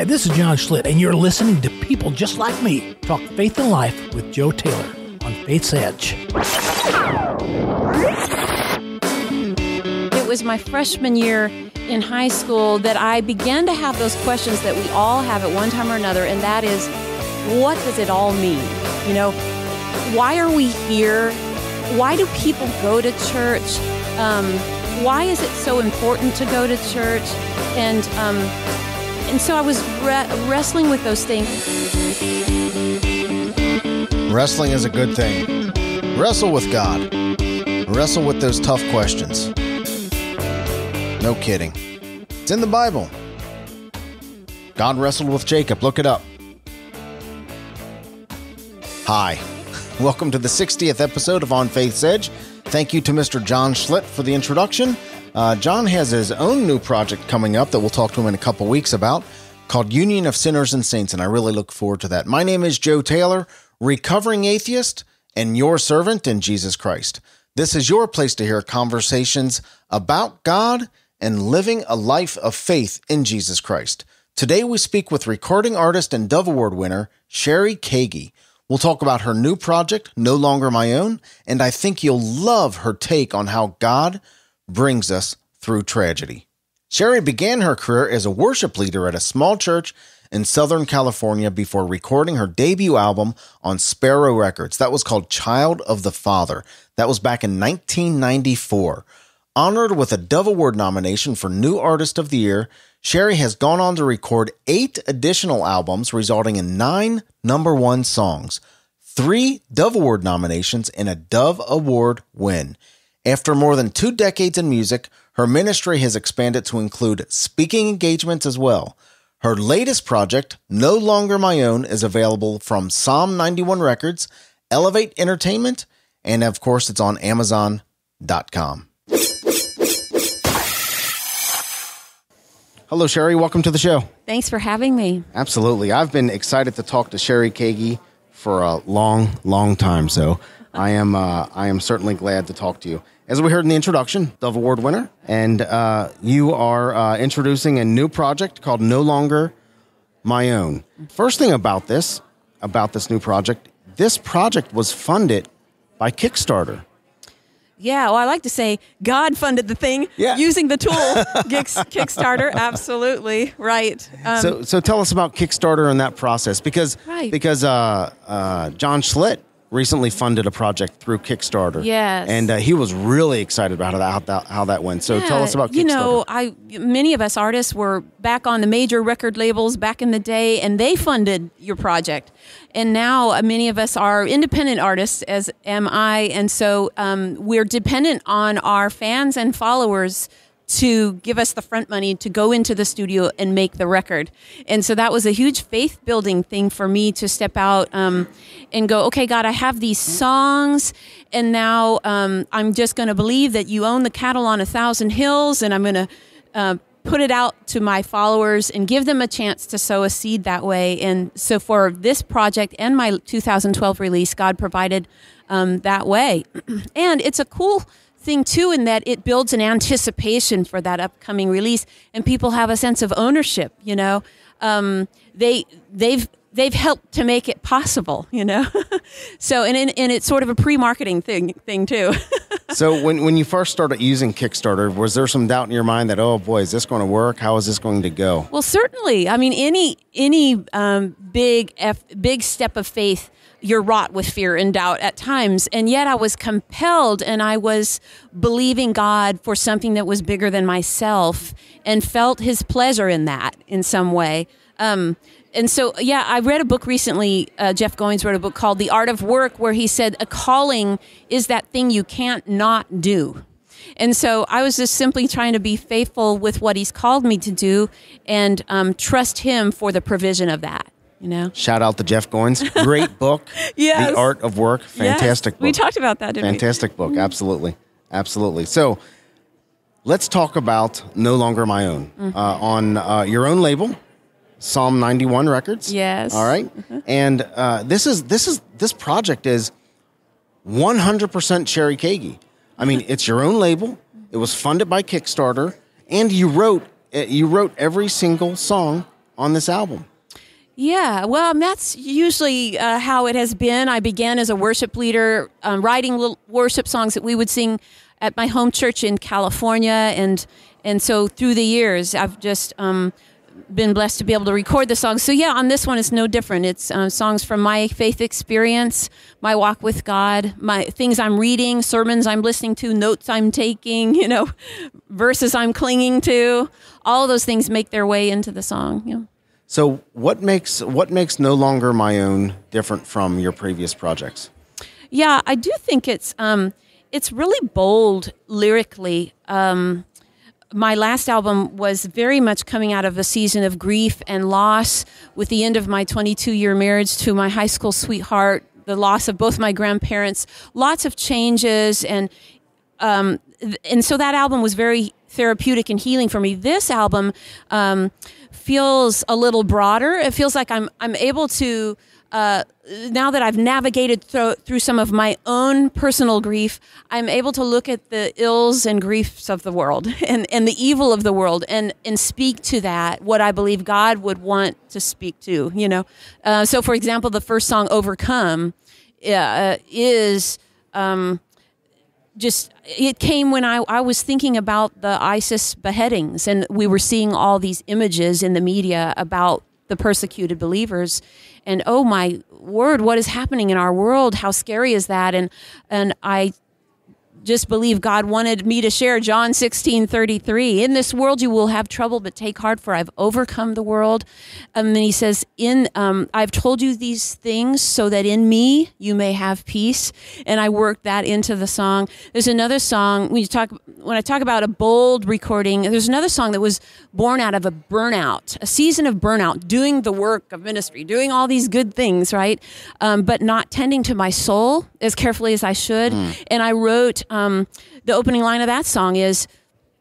Hi, this is John Schlitt, and you're listening to People Just Like Me talk faith and life with Joe Taylor on Faith's Edge. It was my freshman year in high school that I began to have those questions that we all have at one time or another, and that is, what does it all mean? You know, why are we here? Why do people go to church? Um, why is it so important to go to church? And um, and so I was re- wrestling with those things. Wrestling is a good thing. Wrestle with God. Wrestle with those tough questions. No kidding. It's in the Bible. God wrestled with Jacob. Look it up. Hi. Welcome to the 60th episode of On Faith's Edge. Thank you to Mr. John Schlitt for the introduction. Uh, John has his own new project coming up that we'll talk to him in a couple weeks about called Union of Sinners and Saints, and I really look forward to that. My name is Joe Taylor, recovering atheist and your servant in Jesus Christ. This is your place to hear conversations about God and living a life of faith in Jesus Christ. Today we speak with recording artist and Dove Award winner Cheri Keaggy. We'll talk about her new project, No Longer My Own, and I think you'll love her take on how God brings us through tragedy. Cheri began her career as a worship leader at a small church in Southern California before recording her debut album on Sparrow Records. That was called Child of the Father. That was back in 1994. Honored with a Dove Award nomination for New Artist of the Year, Cheri has gone on to record eight additional albums, resulting in nine number one songs, three Dove Award nominations, and a Dove Award win. After more than two decades in music, her ministry has expanded to include speaking engagements as well. Her latest project, No Longer My Own, is available from Psalm 91 Records, Elevate Entertainment, and of course, it's on Amazon.com. Hello, Cheri. Welcome to the show. Thanks for having me. Absolutely. I've been excited to talk to Cheri Keaggy for a long, long time. So I am, uh, I am certainly glad to talk to you. As we heard in the introduction, Dove Award winner, and uh, you are uh, introducing a new project called No Longer My Own. First thing about this, about this new project, this project was funded by Kickstarter. Yeah, well, I like to say God funded the thing Yeah. using the tool Kickstarter. Absolutely right. Um, so, so tell us about Kickstarter and that process, because Right. because uh, uh, John Schlitt recently funded a project through Kickstarter. Yes. and uh, he was really excited about how that, how that went. So tell us about Kickstarter. You know, I many of us artists were back on the major record labels back in the day, and they funded your project. And now uh, many of us are independent artists, as am I, and so um, we're dependent on our fans and followers to give us the front money to go into the studio and make the record. And so that was a huge faith building thing for me to step out um, and go, okay, God, I have these songs, and now um, I'm just going to believe that you own the cattle on a thousand hills, and I'm going to. Uh, Put it out to my followers and give them a chance to sow a seed that way. And so, for this project and my 2012 release, God provided um, that way. and it's a cool thing too in that it builds an anticipation for that upcoming release and people have a sense of ownership you know um, they they've they've helped to make it possible you know so and, and, and it's sort of a pre-marketing thing thing too so when when you first started using Kickstarter, was there some doubt in your mind that oh boy, is this going to work? How is this going to go? Well, certainly. I mean, any any um, big F, big step of faith, you're wrought with fear and doubt at times, and yet I was compelled, and I was believing God for something that was bigger than myself, and felt His pleasure in that in some way. Um, and so, yeah, I read a book recently. Uh, Jeff Goins wrote a book called The Art of Work, where he said a calling is that thing you can't not do. And so I was just simply trying to be faithful with what he's called me to do and um, trust him for the provision of that, you know? Shout out to Jeff Goins. Great book. Yes. The Art of Work. Fantastic Yes. book. We talked about that, didn't Fantastic book. Absolutely. Absolutely. So let's talk about No Longer My Own Mm-hmm. uh, on uh, your own label. Psalm 91 Records. Yes. All right? And uh, this is this is this project is 100% Cheri Keaggy. I mean, it's your own label. It was funded by Kickstarter, and you wrote uh, you wrote every single song on this album. Yeah, well, that's usually uh, how it has been. I began as a worship leader, um, writing little worship songs that we would sing at my home church in California, and and so through the years, I've just um, been blessed to be able to record the songs. So yeah, on this one, it's no different. It's uh, songs from my faith experience, my walk with God, my things I'm reading, sermons I'm listening to, notes I'm taking, you know, verses I'm clinging to. All those things make their way into the song. You know. So what makes what makes no longer my own different from your previous projects? Yeah, I do think it's um, it's really bold lyrically. Um, my last album was very much coming out of a season of grief and loss with the end of my 22 year marriage to my high school sweetheart, the loss of both my grandparents, lots of changes and um, and so that album was very therapeutic and healing for me. This album um, feels a little broader. It feels like I'm I'm able to uh, now that I've navigated through, through some of my own personal grief, I'm able to look at the ills and griefs of the world and, and the evil of the world and, and speak to that, what I believe God would want to speak to, you know. Uh, so, for example, the first song, Overcome, uh, is um, just it came when I, I was thinking about the ISIS beheadings, and we were seeing all these images in the media about the persecuted believers. And oh my word, what is happening in our world? How scary is that? And and I just believe God wanted me to share John 16 33. In this world you will have trouble, but take heart, for I've overcome the world. And then he says, In um, I've told you these things so that in me you may have peace. And I worked that into the song. There's another song when you talk when I talk about a bold recording, there's another song that was born out of a burnout, a season of burnout, doing the work of ministry, doing all these good things, right? Um, but not tending to my soul as carefully as I should. Mm. And I wrote um, the opening line of that song is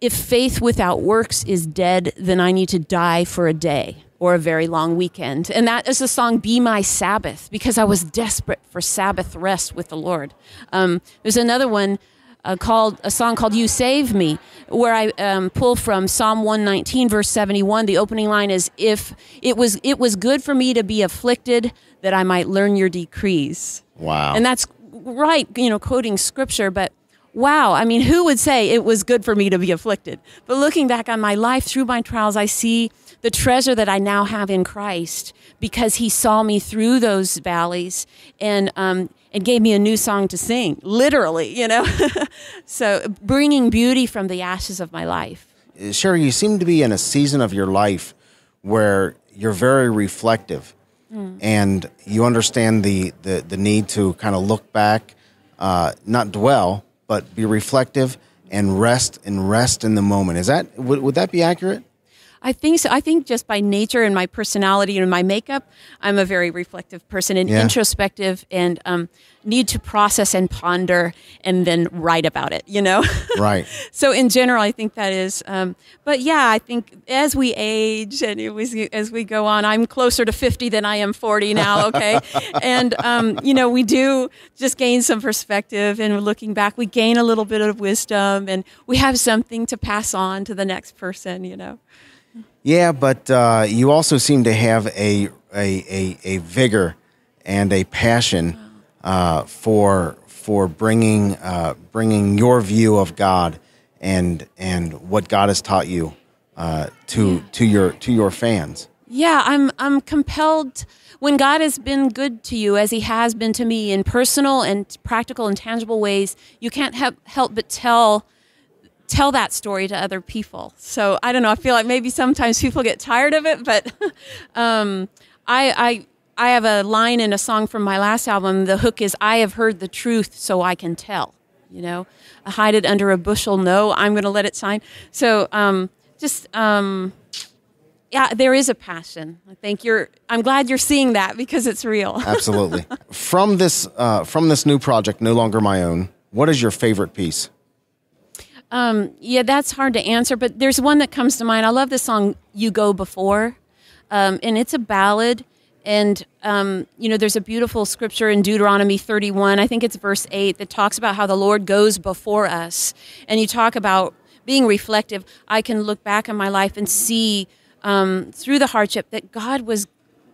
If faith without works is dead, then I need to die for a day or a very long weekend. And that is the song Be My Sabbath because I was desperate for Sabbath rest with the Lord. Um, there's another one. Uh, called a song called "You Save Me," where I um, pull from Psalm 119, verse 71. The opening line is, "If it was it was good for me to be afflicted, that I might learn your decrees." Wow! And that's right, you know, quoting scripture, but wow, I mean, who would say it was good for me to be afflicted? But looking back on my life through my trials, I see the treasure that I now have in Christ because He saw me through those valleys and um, and gave me a new song to sing, literally, you know. so bringing beauty from the ashes of my life. Cheri, you seem to be in a season of your life where you're very reflective. Mm. And you understand the, the, the need to kind of look back, uh, not dwell, but be reflective and rest and rest in the moment. Is that would, would that be accurate? I think so. I think just by nature and my personality and my makeup, I'm a very reflective person and yeah. introspective and um, need to process and ponder and then write about it, you know? Right. so in general, I think that is, um, but yeah, I think as we age and was, as we go on, I'm closer to 50 than I am 40 now, okay? and, um, you know, we do just gain some perspective and looking back, we gain a little bit of wisdom and we have something to pass on to the next person, you know? Yeah, but uh, you also seem to have a, a, a, a vigor and a passion uh, for for bringing uh, bringing your view of God and and what God has taught you uh, to yeah. to your to your fans. Yeah, I'm I'm compelled when God has been good to you as He has been to me in personal and practical and tangible ways. You can't help help but tell tell that story to other people. So I don't know. I feel like maybe sometimes people get tired of it, but um, I, I I have a line in a song from my last album. The hook is, "I have heard the truth, so I can tell." You know, I hide it under a bushel. No, I'm going to let it shine. So um, just. Um, yeah, there is a passion. I think you're. I'm glad you're seeing that because it's real. Absolutely. From this, uh, from this new project, no longer my own. What is your favorite piece? Um, yeah, that's hard to answer, but there's one that comes to mind. I love the song "You Go Before," um, and it's a ballad. And um, you know, there's a beautiful scripture in Deuteronomy 31. I think it's verse eight that talks about how the Lord goes before us. And you talk about being reflective. I can look back on my life and see um, through the hardship that God was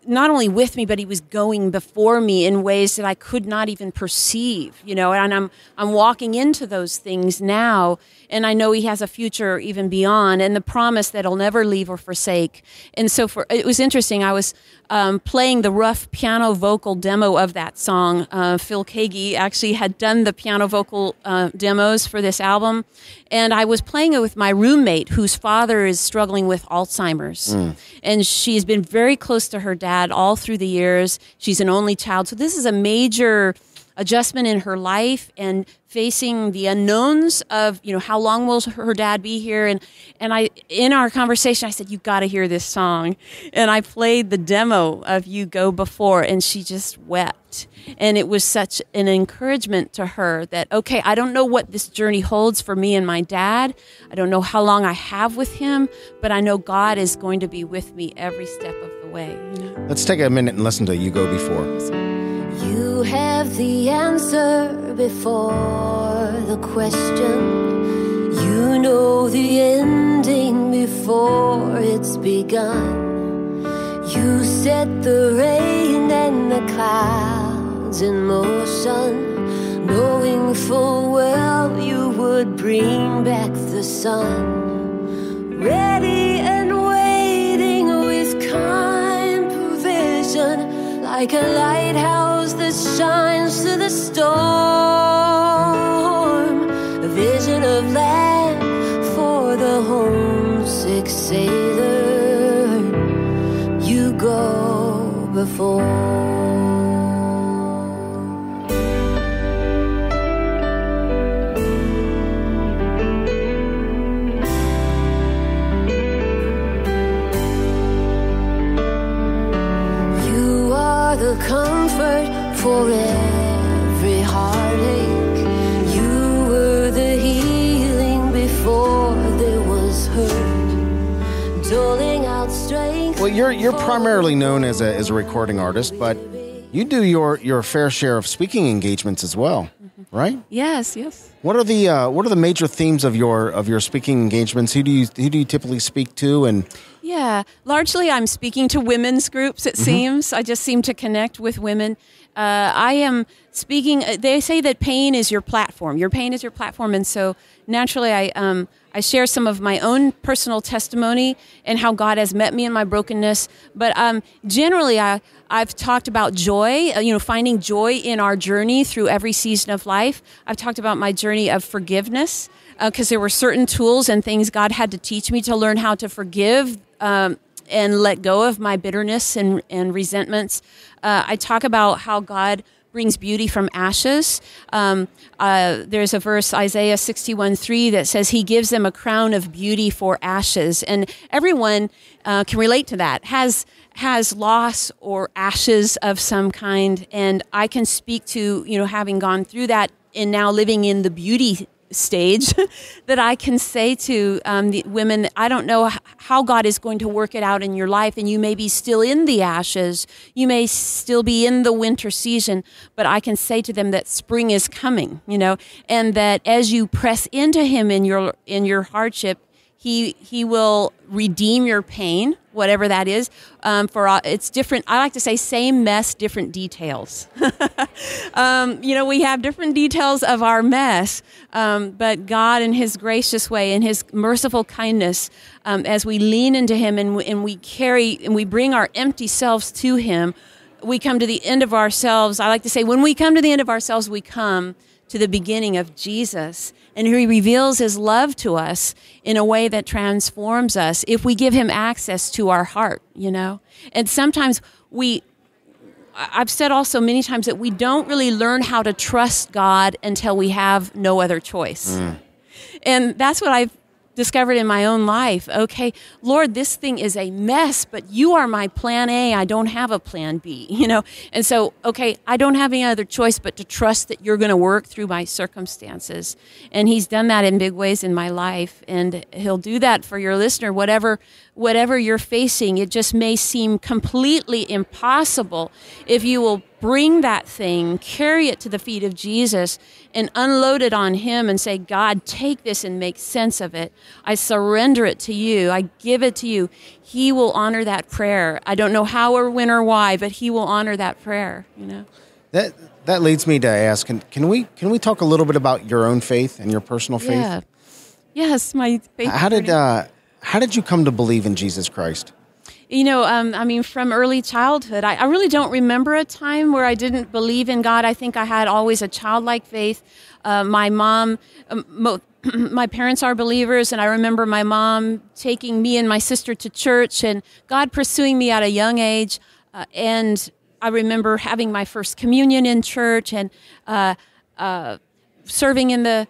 not only with me, but he was going before me in ways that I could not even perceive, you know, and I'm, I'm walking into those things now. And I know he has a future even beyond and the promise that he'll never leave or forsake. And so for, it was interesting. I was um, playing the rough piano vocal demo of that song. Uh, Phil Keaggy actually had done the piano vocal uh, demos for this album. And I was playing it with my roommate whose father is struggling with Alzheimer's. Mm. And she's been very close to her dad all through the years. She's an only child. So this is a major adjustment in her life and facing the unknowns of you know how long will her dad be here? And and I in our conversation I said you got to hear this song. And I played the demo of you go before and she just wept. And it was such an encouragement to her that okay I don't know what this journey holds for me and my dad. I don't know how long I have with him but I know God is going to be with me every step of the way you know? let's take a minute and listen to you go before have the answer before the question. You know the ending before it's begun. You set the rain and the clouds in motion, knowing full well you would bring back the sun. Ready and waiting with kind provision like a lighthouse that shines through the storm. A vision of land for the homesick sailor. You go before. You are the comfort for every heartache. You were the healing before there was hurt, doling out strength. Well, you're you're primarily known as a as a recording artist, but you do your your fair share of speaking engagements as well, right? Yes, yes. What are the uh, what are the major themes of your of your speaking engagements? Who do you who do you typically speak to, and yeah, largely I'm speaking to women's groups, it mm-hmm. seems. I just seem to connect with women. Uh, I am speaking, uh, they say that pain is your platform. Your pain is your platform. And so naturally, I, um, I share some of my own personal testimony and how God has met me in my brokenness. But um, generally, I, I've talked about joy, uh, you know, finding joy in our journey through every season of life. I've talked about my journey of forgiveness because uh, there were certain tools and things God had to teach me to learn how to forgive um, and let go of my bitterness and, and resentments. Uh, I talk about how God brings beauty from ashes. Um, uh, there's a verse, Isaiah 61 3, that says, He gives them a crown of beauty for ashes. And everyone uh, can relate to that, has, has loss or ashes of some kind. And I can speak to, you know, having gone through that and now living in the beauty stage that I can say to um, the women, I don't know how God is going to work it out in your life, and you may be still in the ashes, you may still be in the winter season, but I can say to them that spring is coming, you know, and that as you press into Him in your in your hardship, he he will redeem your pain, whatever that is. Um, for uh, it's different. I like to say same mess, different details. um, you know, we have different details of our mess, um, but God, in His gracious way, in His merciful kindness, um, as we lean into Him and and we carry and we bring our empty selves to Him, we come to the end of ourselves. I like to say, when we come to the end of ourselves, we come to the beginning of Jesus and he reveals his love to us in a way that transforms us if we give him access to our heart, you know? And sometimes we, I've said also many times that we don't really learn how to trust God until we have no other choice. Mm. And that's what I've discovered in my own life okay lord this thing is a mess but you are my plan a. I don't have a plan b you know? And so okay i don't have any other choice but to trust that you're going to work through my circumstances. And he's done that in big ways in my life and he'll do that for your listener whatever whatever you're facing. It just may seem completely impossible if you will bring that thing, carry it to the feet of Jesus, and unload it on Him and say, God, take this and make sense of it. I surrender it to you. I give it to you. He will honor that prayer. I don't know how or when or why, but He will honor that prayer, you know? That that leads me to ask: Can, can we can we talk a little bit about your own faith and your personal faith? Yeah. Yes, my faith. How did uh, how did you come to believe in Jesus Christ? You know, um, I mean, from early childhood, I, I really don't remember a time where I didn't believe in God. I think I had always a childlike faith. Uh, my mom, um, mo- my parents are believers, and I remember my mom taking me and my sister to church, and God pursuing me at a young age. Uh, and I remember having my first communion in church and uh, uh, serving in the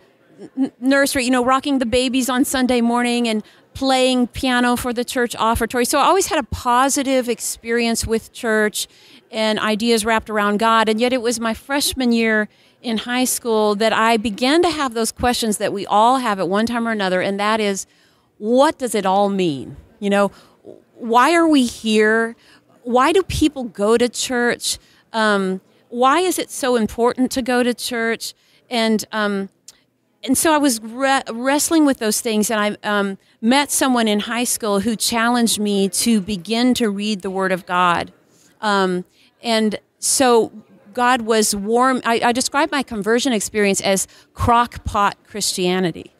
nursery, you know, rocking the babies on Sunday morning and playing piano for the church offertory. So I always had a positive experience with church and ideas wrapped around God. And yet it was my freshman year in high school that I began to have those questions that we all have at one time or another, and that is, what does it all mean? You know, why are we here? Why do people go to church? Um, why is it so important to go to church? And um, and so I was re- wrestling with those things, and I um, met someone in high school who challenged me to begin to read the Word of God. Um, and so God was warm. I, I describe my conversion experience as crock pot Christianity.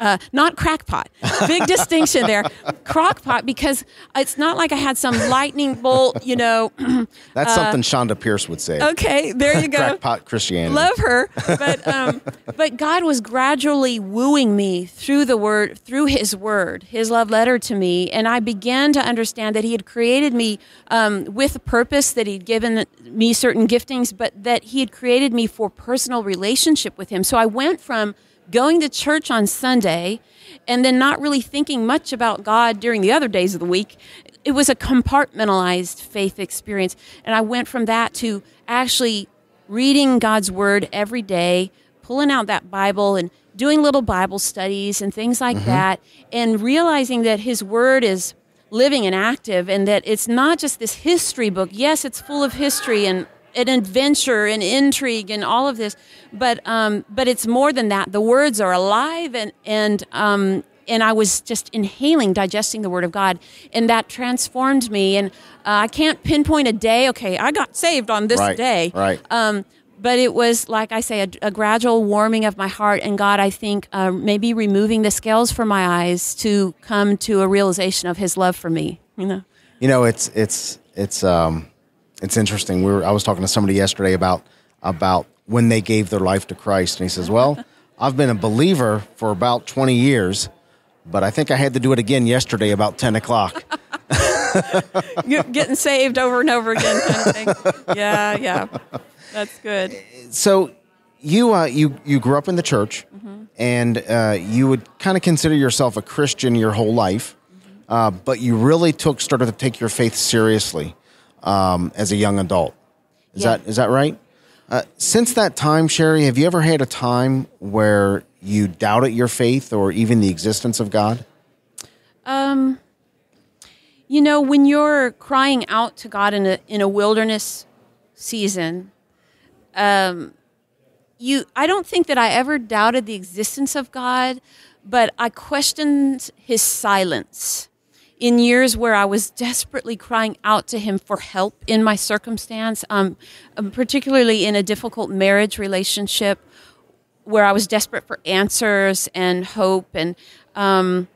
Uh, not crackpot. Big distinction there. Crockpot because it's not like I had some lightning bolt, you know. That's something Chonda Pierce would say. Uh, Okay, there you go. Crackpot Christianity. Love her, but um, but God was gradually wooing me through the word, through His word, His love letter to me, and I began to understand that He had created me um, with a purpose, that He'd given me certain giftings, but that He had created me for personal relationship with Him. So I went from going to church on Sunday and then not really thinking much about God during the other days of the week. It was a compartmentalized faith experience. And I went from that to actually reading God's word every day, pulling out that Bible and doing little Bible studies and things like mm-hmm. that, and realizing that His word is living and active and that it's not just this history book. Yes, it's full of history and an adventure and intrigue and all of this, but um, but it's more than that. The words are alive and and um, and I was just inhaling, digesting the Word of God, and that transformed me. And uh, I can't pinpoint a day. Okay, I got saved on this Right, day. right. Um, but it was like I say, a, a gradual warming of my heart, and God, I think, uh, maybe removing the scales from my eyes to come to a realization of His love for me. You know. You know, it's it's it's um it's interesting. We were I was talking to somebody yesterday about about when they gave their life to Christ, and he says, "Well, I've been a believer for about twenty years, but I think I had to do it again yesterday about ten o'clock." Getting saved over and over again kind of thing. Yeah, yeah. That's good. so you uh, you you grew up in the church, and uh, you would kind of consider yourself a Christian your whole life, uh, but you really took started to take your faith seriously um, as a young adult. Is Yeah. that is that right? Uh, since that time, Cheri, have you ever had a time where you doubted your faith or even the existence of God? Um, you know, when you're crying out to God in a in a wilderness season, um, you I don't think that I ever doubted the existence of God, but I questioned His silence in years where I was desperately crying out to Him for help in my circumstance, um, um, particularly in a difficult marriage relationship where I was desperate for answers and hope and. Um,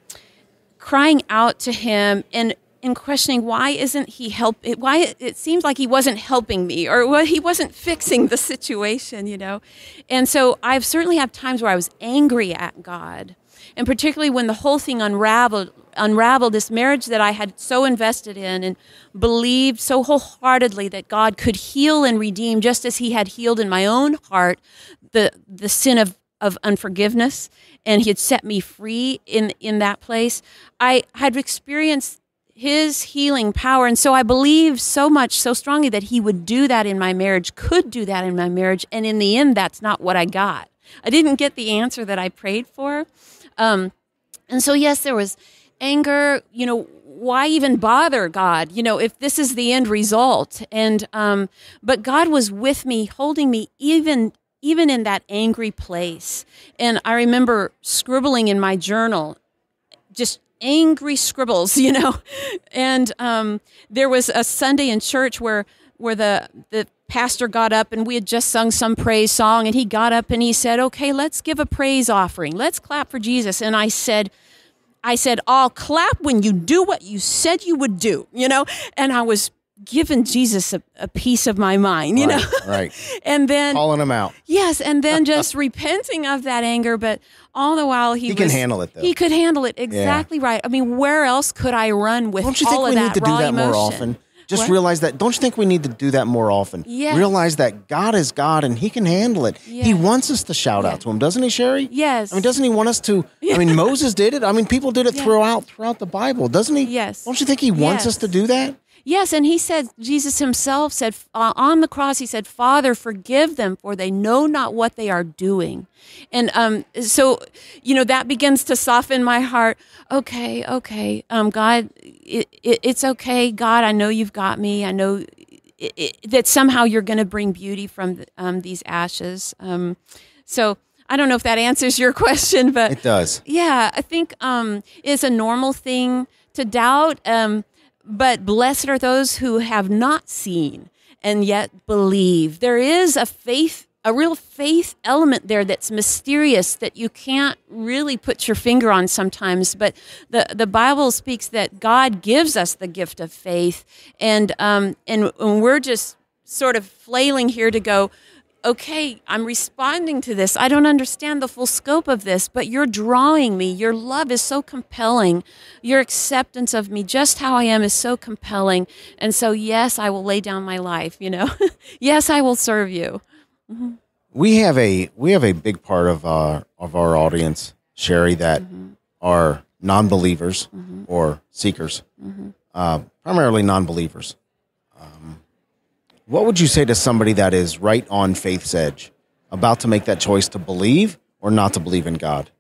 crying out to him and questioning why isn't he help why it, seems like he wasn't helping me or he wasn't fixing the situation you know and so i've certainly had times where i was angry at god and particularly when the whole thing unraveled unraveled this marriage that i had so invested in and believed so wholeheartedly that god could heal and redeem just as he had healed in my own heart the the sin of of unforgiveness. And he had set me free in in that place. I had experienced his healing power. And so i believed so much so strongly that he would do that in my marriage could do that in my marriage. And in the end that's not what i got. I didn't get the answer that i prayed for. Um, and so yes there was anger you know why even bother God? You know, if this is the end result. And um, but God was with me, holding me even even in that angry place. And I remember scribbling in my journal, just angry scribbles, you know. And um, there was a Sunday in church where where the the pastor got up and we had just sung some praise song and he got up and he said, "Okay, let's give a praise offering. Let's clap for Jesus." And I said, I said, "I'll clap when you do what you said you would do." You know? And I was giving Jesus a, a piece of my mind, you right, know. right. and then Calling him out. Yes, and then just repenting of that anger, but all the while he He can handle it, though. He could handle it exactly right. I mean, where else could I run with Don't you all think we of need that to do that emotion? more often? Just What? realize that. Don't you think we need to do that more often? Yes. Realize that God is God and He can handle it. He wants us to shout Yeah. out to Him, doesn't He, Cheri? Yes. I mean, doesn't He want us to? I mean, Moses did it. I mean, people did it Yeah. throughout throughout the Bible, doesn't He? Yes. Don't you think He wants us to do that? Yes, and he said, Jesus himself said uh, on the cross, he said, Father, forgive them, for they know not what they are doing. And um, so, you know, that begins to soften my heart. Okay, okay, um, God, it, it, it's okay. God, I know you've got me. I know it, that somehow you're going to bring beauty from um, these ashes. Um, so I don't know if that answers your question, but It does. yeah, I think um, it's a normal thing to doubt. Um, but blessed are those who have not seen and yet believe. There is a faith, a real faith element there that's mysterious that you can't really put your finger on sometimes. But the, the Bible speaks that God gives us the gift of faith, and um, and, and we're just sort of flailing here to go okay, I'm responding to this. I don't understand the full scope of this, but you're drawing me. Your love is so compelling. Your acceptance of me, just how I am, is so compelling. And so, yes, I will lay down my life, you know. yes, I will serve you. We have a we have a big part of our of our audience, Cheri, that are non-believers or seekers, uh, primarily non-believers. Um, what would you say to somebody that is right on faith's edge, about to make that choice to believe or not to believe in God?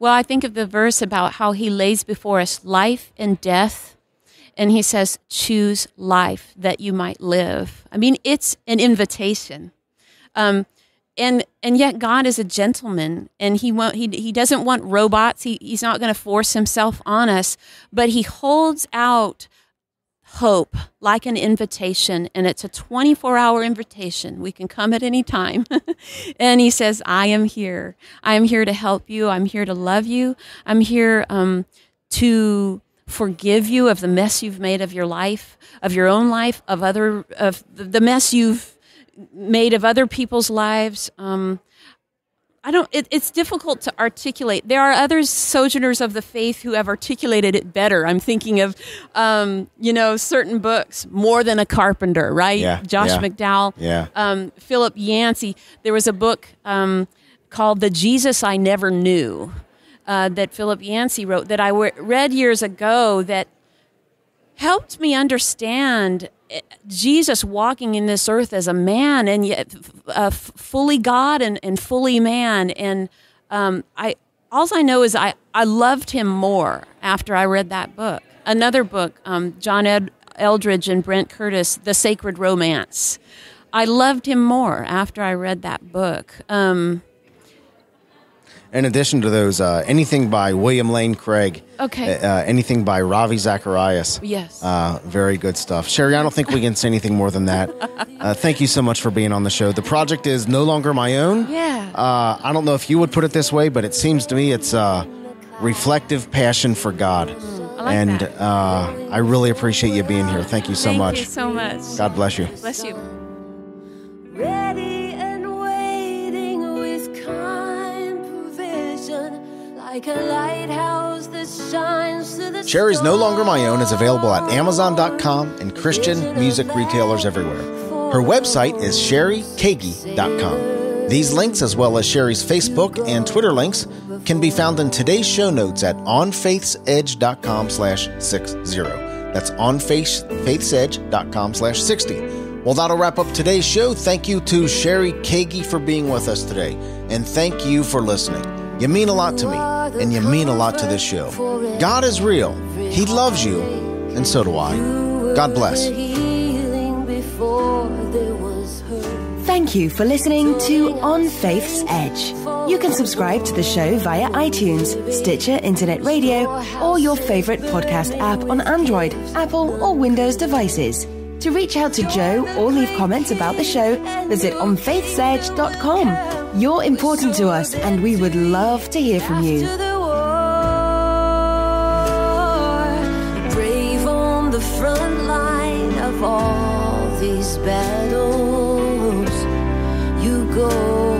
Well, I think of the verse about how he lays before us life and death. And he says, choose life that you might live. I mean, it's an invitation. Um, and and yet God is a gentleman and he won't he, he doesn't want robots. He, he's not going to force himself on us, but he holds out hope like an invitation and it's a 24 hour invitation. We can come at any time. And he says i am here. I am here to help you. I'm here to love you. I'm here um, to forgive you of the mess you've made of your life of your own life of other of the mess you've made of other people's lives. Um, I don't. It, it's difficult to articulate. There are other sojourners of the faith who have articulated it better. I'm thinking of, um, you know, certain books, More Than a Carpenter, right? Yeah, Josh yeah. McDowell. Yeah. Um, Philip Yancey. There was a book um, called The Jesus I Never Knew uh, that Philip Yancey wrote that I w- read years ago that helped me understand Jesus walking in this earth as a man and yet uh, fully God and, and fully man. And um, I, all I know is I, I loved him more after I read that book. Another book, um, John Ed- Eldredge and Brent Curtis, The Sacred Romance. I loved him more after I read that book. Um, In addition to those, uh, anything by William Lane Craig, Okay. uh, uh, anything by Ravi Zacharias, yes. Uh, very good stuff. Cheri, I don't think we can say anything more than that. Uh, thank you so much for being on the show. The project is no longer my own. yeah. Uh, I don't know if you would put it this way, but it seems to me it's a reflective passion for God. I like and that. Uh, I really appreciate you being here. Thank you so Thank much. Thank you so much. God bless you. Bless you. ready like a lighthouse that shines to the Cheri's No Longer My Own is available at Amazon.com and Christian music retailers everywhere. Her website is cherikeaggy.com. These links, as well as Cheri's Facebook and Twitter links, can be found in today's show notes at onfaithsedge.com slash 60. That's onfaithsedge.com slash 60. Well, that'll wrap up today's show. Thank you to Cheri Keaggy for being with us today, and thank you for listening. You mean a lot to me, and you mean a lot to this show. God is real. He loves you, and so do I. God bless. Thank you for listening to On Faith's Edge. You can subscribe to the show via iTunes, Stitcher Internet Radio, or your favorite podcast app on Android, Apple, or Windows devices. To reach out to Joe or leave comments about the show, visit onfaithsedge.com. You're important to us, and we would love to hear from you. All these battles, you go